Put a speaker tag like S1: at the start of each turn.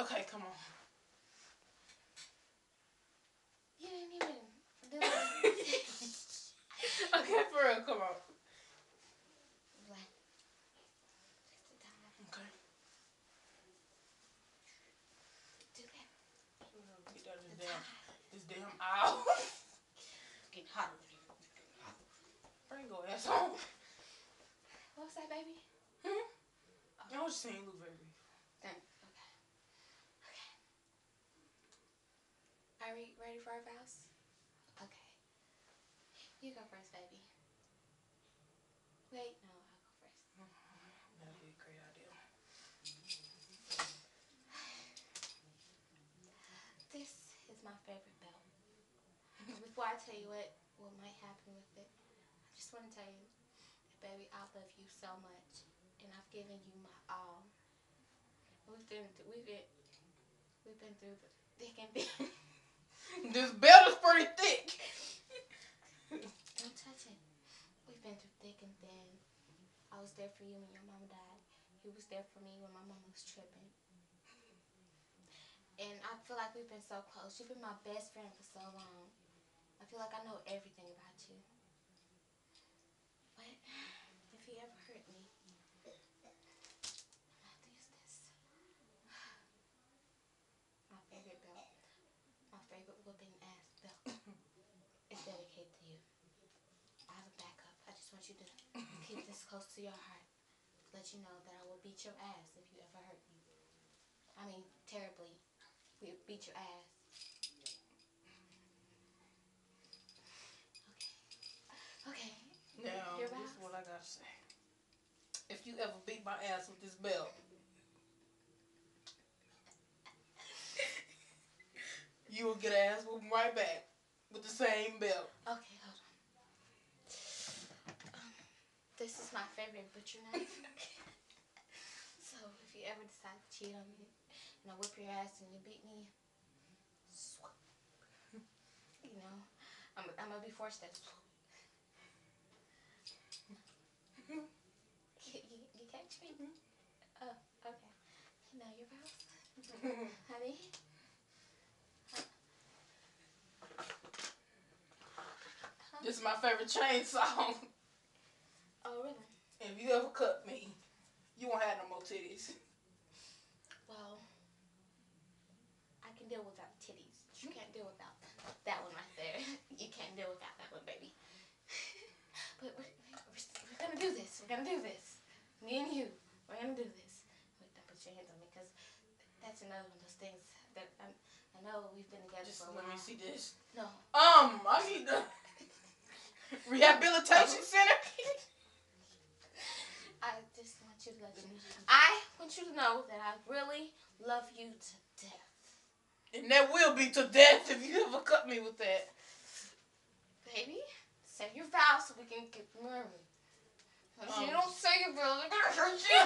S1: Okay, come on.
S2: You didn't even do it.
S1: okay, for real, come on.
S2: Like, take the time.
S1: Okay.
S2: Do that.
S1: Get out of this damn, this damn owl.
S2: Get hot.
S1: Bring your ass home.
S2: What's that, baby?
S1: Hmm? I was just saying you look very beautiful.
S2: Thanks. Okay. Okay. Are we ready for our vows? Okay. You go first, baby. Wait, no, I'll go first.
S1: That'd be a great idea.
S2: This is my favorite belt. Before I tell you what what might happen with it, I just want to tell you that, baby, I love you so much, and I've given you my all. We've been we've been we've been through the thick and thin.
S1: This belt is pretty thick.
S2: Don't touch it. We've been through thick and thin. I was there for you when your mama died. He was there for me when my mama was tripping. And I feel like we've been so close. You've been my best friend for so long. I feel like I know everything about you. But if you ever hurt me, I'm gonna have to use this. My favorite belt. My favorite whooping ass belt. It's dedicated to you. I have a backup. I just want you to keep this close to your heart. Let you know that I will beat your ass if you ever hurt me. I mean, terribly. We will beat your ass. Okay. Okay.
S1: Now,
S2: Your
S1: this is what I gotta say. If you ever beat my ass with this belt, you will get ass whooping right back with the same belt.
S2: Okay, hold on. Um, this is my favorite butcher knife. so if you ever decide to cheat on me and I whip your ass and you beat me, swoop. you know, I'm, I'm gonna be forced to. you, you, you catch me? Mm-hmm. Oh, okay. Now your vows, honey.
S1: This is my favorite chain song.
S2: Really?
S1: If you ever cut me, you won't have no more titties.
S2: Well, I can deal without titties. You can't deal without that one right there. You can't deal without that one, baby. but we're, we're, we're gonna do this. We're gonna do this. Me and you. We're gonna do this. Wait, don't put your hands on me, cause that's another one of those things that I, I know we've been together
S1: Just
S2: for a
S1: let
S2: while.
S1: me see this.
S2: No.
S1: Um, I need the rehabilitation center.
S2: I just want you to let. I want you to know that I really love you to death.
S1: And that will be to death if you ever cut me with that.
S2: Baby, say your vows so we can get married. If you
S1: Um.
S2: don't say your vows, I'm gonna hurt you.